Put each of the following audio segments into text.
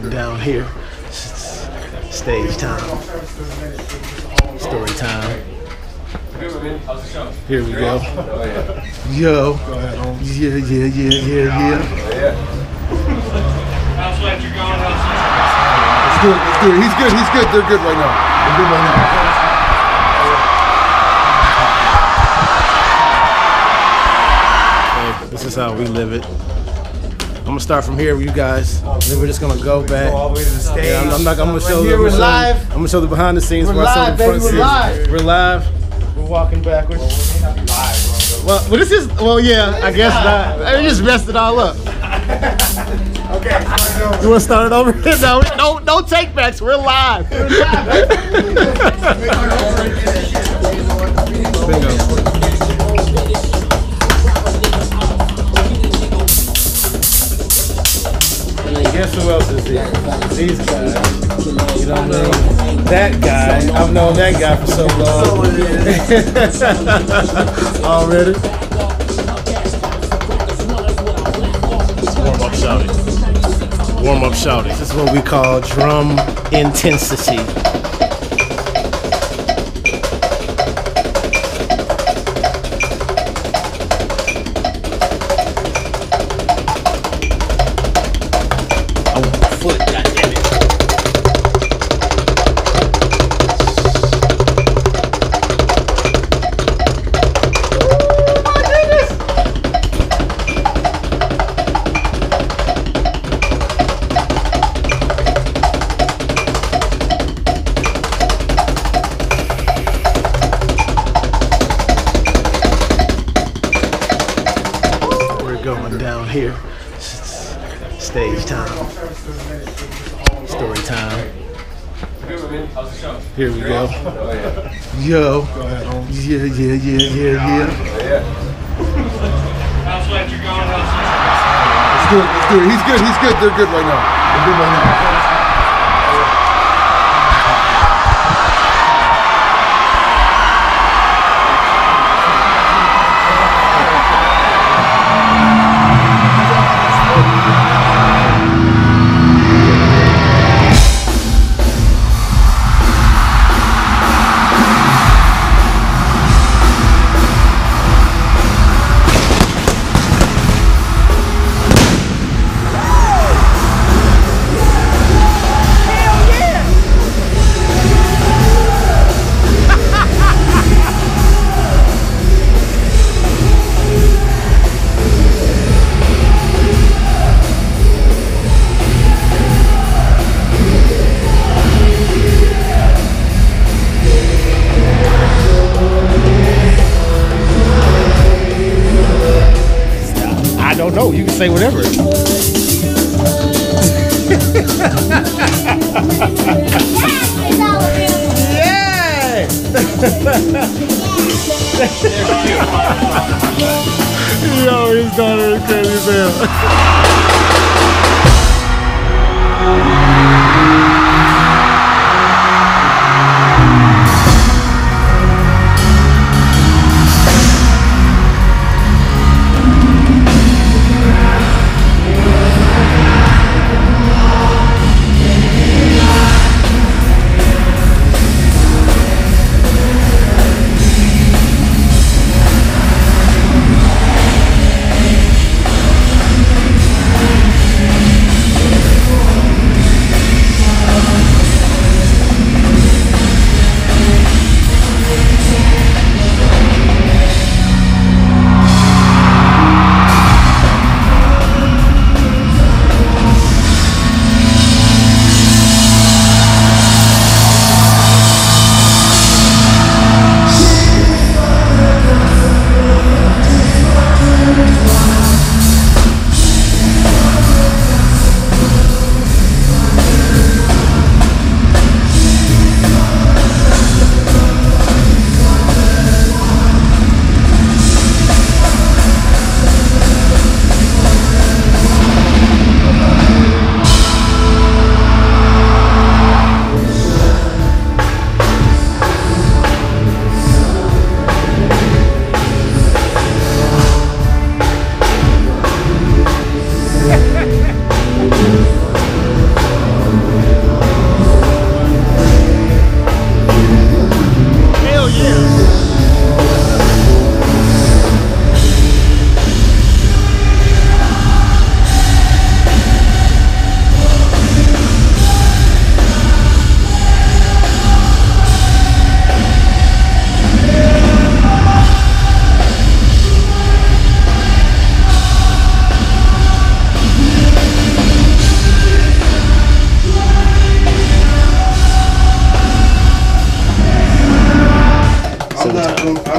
going down here. Stage time. Story time. Here we go. Yo. Yeah, yeah, yeah, yeah, yeah. It's good. It's good. He's good. He's good. They're good right now. They're good right now. This is how we live it. I'm gonna start from here with you guys. Then we're just gonna go back. all the way to the stage. Yeah, I'm, I'm not. I'm gonna show. Right here, I'm we're live. I'm gonna show the behind the scenes. We're while I show live, baby, we're live. We're live. We're walking backwards. Well, well, this is. Well, yeah. I guess not. I just messed it all up. Okay, You want to start it over? no, no, no take backs. We're live. Bingo. I've known that guy for so long. Already. Warm up shouting. Warm up shouting. This is what we call drum intensity. Here. Stage time. Story time. Here we go. Yo. Yeah, yeah, yeah, yeah, yeah. It's good. It's good. He's good. He's good. They're good right now. They're good right now. Say whatever. Yo, his daughter is crazy as hell.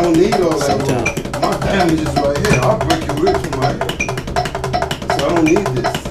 I don't need all that. Sometimes. My family just right here. I'll break your ribs right. So I don't need this.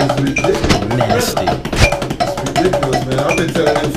Man is ridiculous. Nasty. Ridiculous, man. I've been telling for